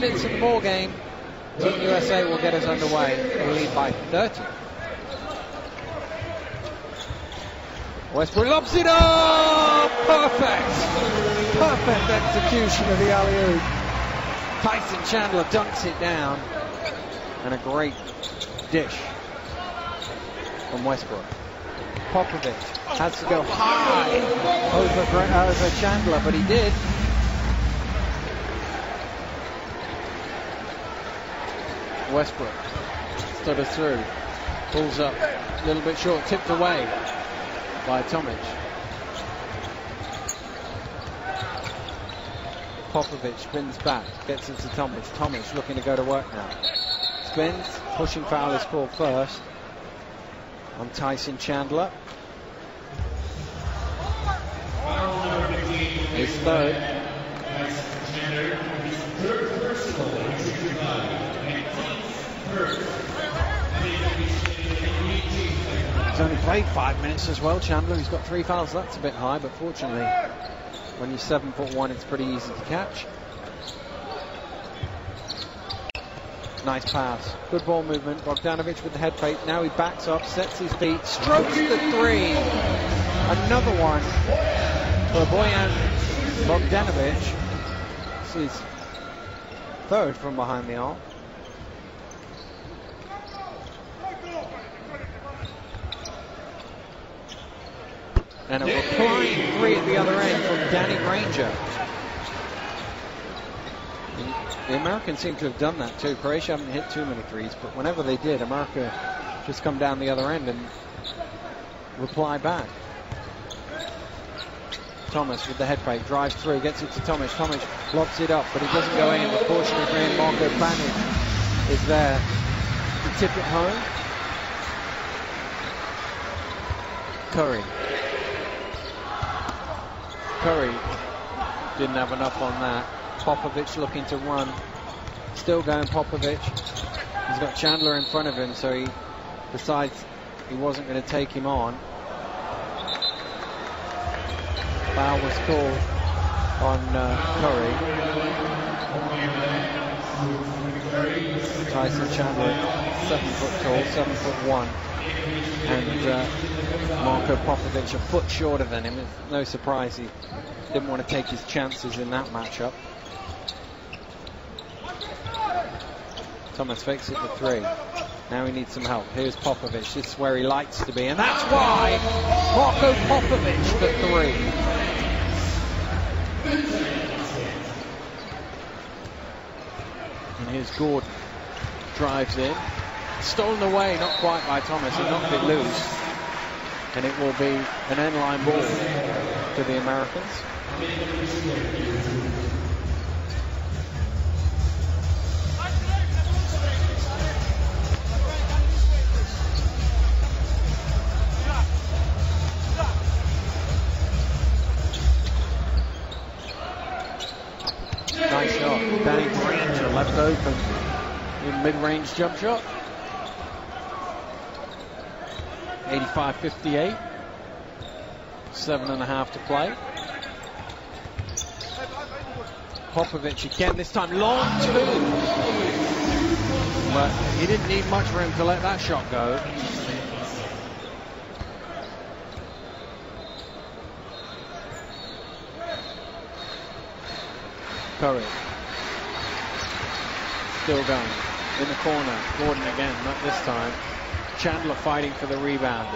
minutes in the ball game. Team USA will get us underway. They lead by 30. Westbrook lobs it up! Perfect! Perfect execution of the alley-oop. Tyson Chandler dunks it down. And a great dish from Westbrook. Popovich has to go high over, over Chandler, but he did. Westbrook stutters through, pulls up a little bit short, tipped away by Tomic. Popovich spins back, gets into Tomic. Tomic looking to go to work now. Spins, pushing foul is called first on Tyson Chandler. His third. He's only played five minutes as well, Chandler. He's got three fouls. That's a bit high, but fortunately, when you're seven foot one, it's pretty easy to catch. Nice pass. Good ball movement. Bogdanovic with the head fake. Now he backs up, sets his feet, strokes the three. Another one for Bojan Bogdanovic. This is third from behind the arc. And a replying three at the other end from Danny Granger. The Americans seem to have done that too. Croatia haven't hit too many threes, but whenever they did, America just come down the other end and reply back. Tomas with the head fake, drives through, gets it to Tomas. Tomas lobs it up, but it doesn't go in. Unfortunately, Marko Banic is there to tip it home. Curry Curry didn't have enough on that. Popovich looking to run. Still going Popovich. He's got Chandler in front of him, so he decides he wasn't going to take him on. Foul was called on uh, Curry. Tyson Chandler, seven foot tall, seven foot one and uh, Marko Popovich a foot shorter than him. No surprise he didn't want to take his chances in that matchup. Tomas fakes it for three. Now he needs some help. Here's Popovich. This is where he likes to be, and that's why Marko Popovich for three. And here's Gordon. Drives in. Stolen away, not quite by Tomas. He knocked it loose. And it will be an end line ball to the Americans. Nice shot. Danny Granger left open in mid-range jump shot. 85-58. Seven and a half to play. Popovich again, this time long two. But he didn't need much room to let that shot go. Curry. Still going. In the corner. Gordon again, not this time. Chandler fighting for the rebound.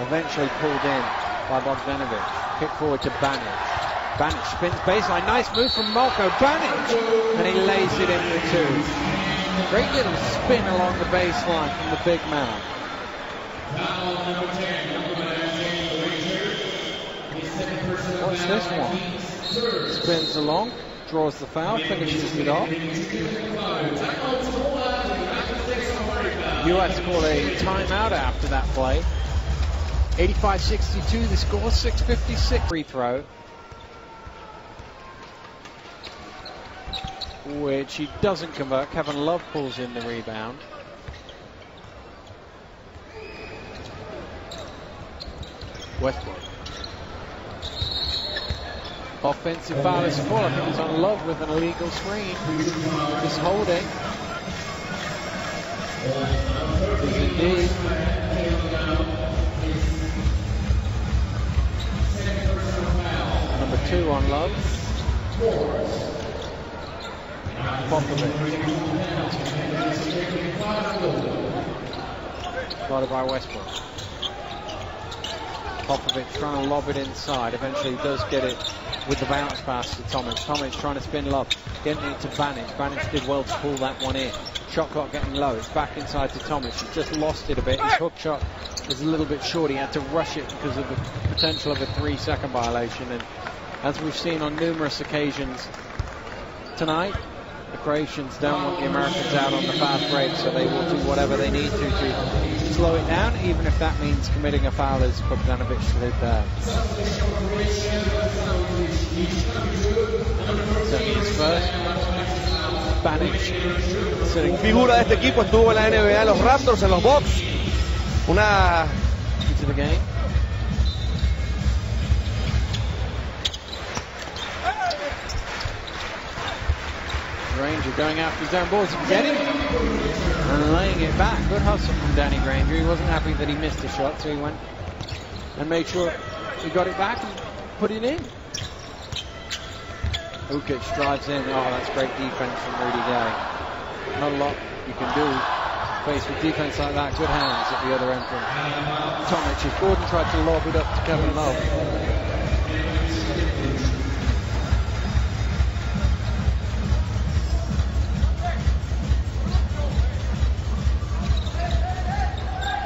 Eventually pulled in by Bogdanovic. Kick forward to Banic. Banic spins baseline. Nice move from Marko Banic. And he lays it in for two. Great little spin along the baseline from the big man. What's this one? Spins along, draws the foul, finishes it off. US call a timeout after that play. 85-62 the score, 6.56 free throw. Which he doesn't convert. Kevin Love pulls in the rebound. Westbrook. Offensive foul is full. I think he's on Love with an illegal screen. is holding. Number two on love. Popovic. It by Westbrook. Popovic trying to lob it inside. Eventually does get it with the bounce pass to Tomas. Tomas trying to spin love. Getting it to Banic. Banic did well to pull that one in. Shot clock getting low. It's back inside to Tomas. He's just lost it a bit. His hook shot was a little bit short. He had to rush it because of the potential of a three second violation. And as we've seen on numerous occasions tonight, the Croatians don't want the Americans out on the fast break, so they will do whatever they need to to slow it down, even if that means committing a foul as Bogdanovic did there. Banic Figura de este equipo estuvo en la NBA, los Raptors, en los Bucks. Una into the game. Granger going after his own balls, getting and laying it back. Good hustle from Danny Granger. He wasn't happy that he missed a shot, so he went and made sure he got it back and put it in. Ukic drives in. Oh, that's great defense from Rudy Gay. Not a lot you can do faced with defense like that. Good hands at the other end from Tomic. If Gordon tried to lob it up to Kevin Love.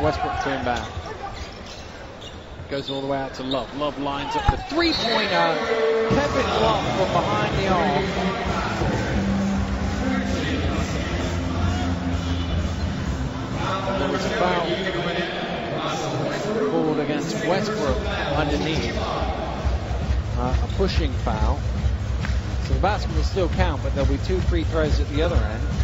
Westbrook turned back. Goes all the way out to Love. Love lines up the three-pointer. Kevin Love from behind the arc. There was a foul called against Westbrook underneath. Uh, a pushing foul. So the basket will still count, but there'll be two free throws at the other end.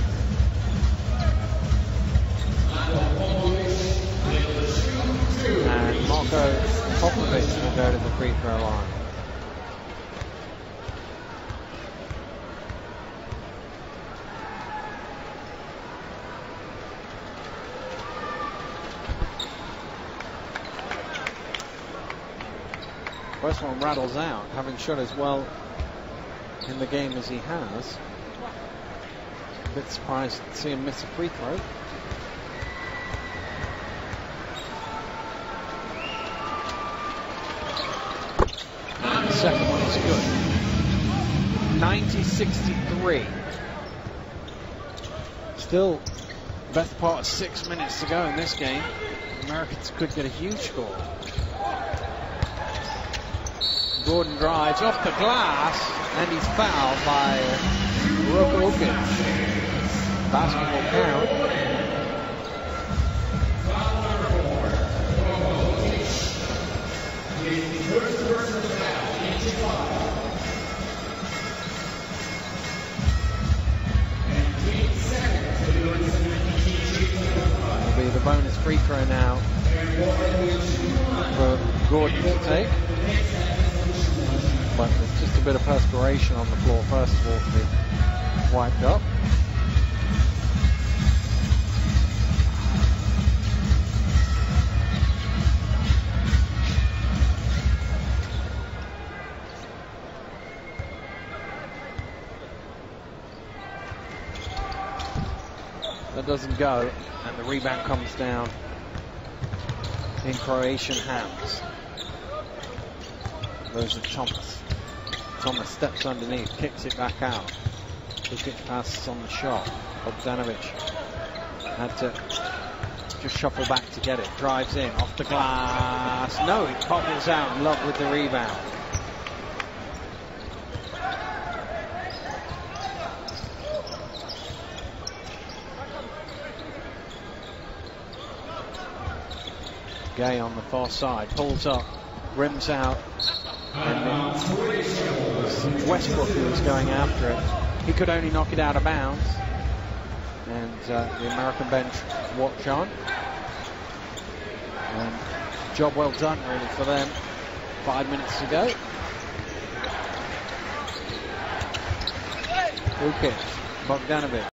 And Marko Popovic will go to the free throw line. First one rattles out, having shot as well in the game as he has. A bit surprised to see him miss a free throw. And the second one is good. 90-63. Still, best part of six minutes to go in this game. Americans could get a huge score. Gordon drives off the glass and he's fouled by Roko Ukic. Basketball count. Will free throw now for Gordon to take but there's just a bit of perspiration on the floor first of all to be wiped up. That doesn't go, and the rebound comes down in Croatian hands. Those are Tomas. Tomas steps underneath, kicks it back out. Ukic passes on the shot. Bogdanovic had to just shuffle back to get it. Drives in, off the glass. No, it popples out. Love with the rebound. Gay on the far side, pulls up, rims out, and Westbrook who was going after it. He could only knock it out of bounds, and uh, the American bench watch on. And job well done, really, for them. Five minutes to go. Ukic, Bogdanovic.